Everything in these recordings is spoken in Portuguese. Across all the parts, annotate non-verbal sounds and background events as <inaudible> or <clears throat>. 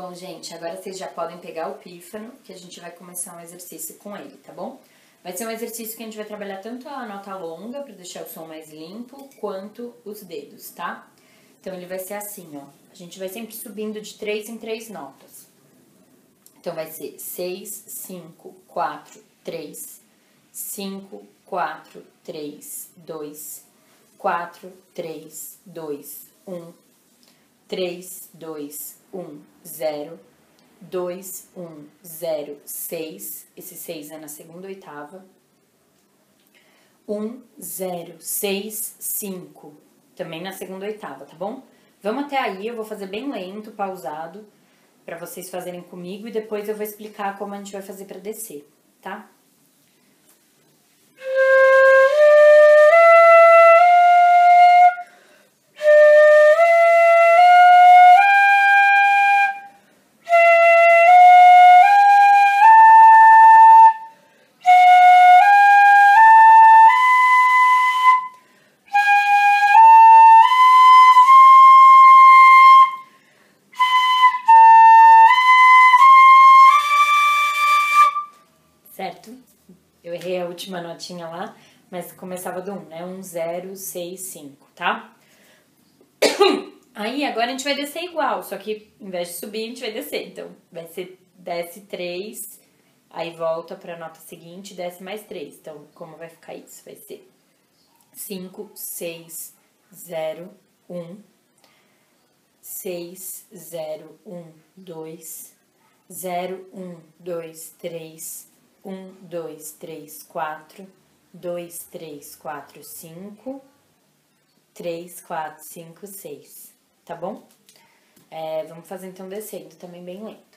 Bom, gente, agora vocês já podem pegar o pífano, que a gente vai começar um exercício com ele, tá bom? Vai ser um exercício que a gente vai trabalhar tanto a nota longa, para deixar o som mais limpo, quanto os dedos, tá? Então, ele vai ser assim, ó. A gente vai sempre subindo de três em três notas. Então, vai ser 6, 5, 4, 3, 5, 4, 3, 2, 4, 3, 2, 1, 3, 2, 1, 0, 2, 1, 0, 6. Esse 6 é na segunda oitava. 1, 0, 6, 5. Também na segunda oitava, tá bom? Vamos até aí, eu vou fazer bem lento, pausado, para vocês fazerem comigo e depois eu vou explicar como a gente vai fazer para descer, tá? Errei a última notinha lá, mas começava do 1, né? 1, 0, 6, 5, tá? <coughs> Aí agora a gente vai descer igual, só que em vez de subir, a gente vai descer. Então, vai ser desce 3, aí volta para a nota seguinte, desce mais 3. Então, como vai ficar isso? Vai ser 5, 6, 0, 1, 6, 0, 1, 2, 0, 1, 2, 3, 1, 2, 3, 4, 2, 3, 4, 5, 3, 4, 5, 6, tá bom? É, vamos fazer então descendo também bem lento.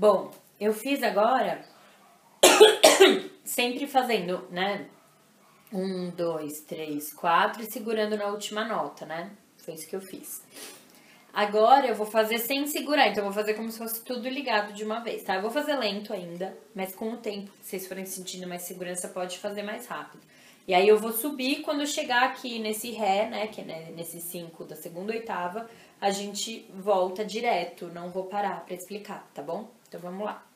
Bom, eu fiz agora <coughs> sempre fazendo, né? Um, dois, três, quatro e segurando na última nota, né? Foi isso que eu fiz. Agora eu vou fazer sem segurar, então eu vou fazer como se fosse tudo ligado de uma vez, tá? Eu vou fazer lento ainda, mas com o tempo, se vocês forem sentindo mais segurança, pode fazer mais rápido. E aí eu vou subir quando chegar aqui nesse Ré, né, que é nesse 5 da segunda oitava, a gente volta direto, não vou parar para explicar, tá bom? Então vamos lá.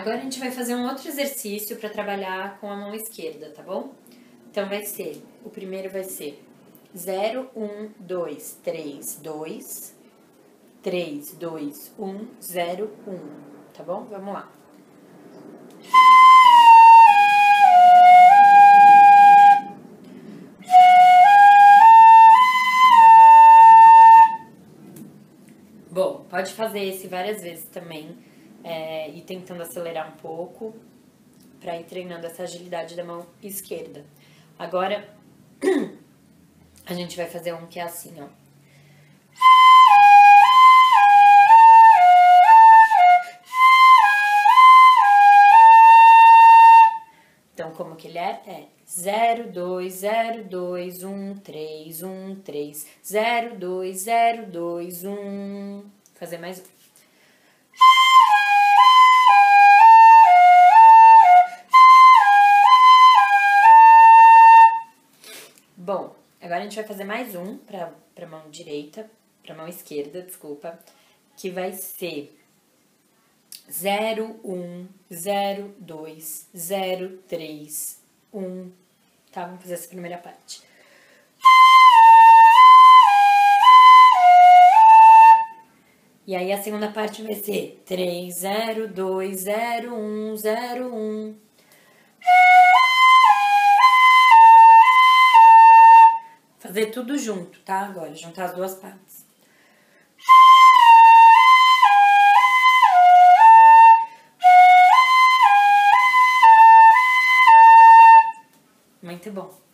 Agora a gente vai fazer um outro exercício para trabalhar com a mão esquerda, tá bom? Então vai ser, o primeiro vai ser 0, 1, 2, 3, 2, 3, 2, 1, 0, 1, tá bom? Vamos lá. Bom, pode fazer esse várias vezes também é, e tentando acelerar um pouco para ir treinando essa agilidade da mão esquerda. Agora <clears throat> a gente vai fazer um que é assim, ó. Então, como que ele é? É 0, 2, 0, 2, 1, 3, 1, 3, 0, 2, 0, 2, 1. Fazer mais um. Agora a gente vai fazer mais um para a mão direita, para a mão esquerda, desculpa, que vai ser 0, 1, 0, 2, 0, 3, 1. Tá, vamos fazer essa primeira parte. E aí a segunda parte vai ser 3, 0, 2, 0, 1, 0, 1. Fazer tudo junto, tá? Agora, juntar as duas partes. Muito bom.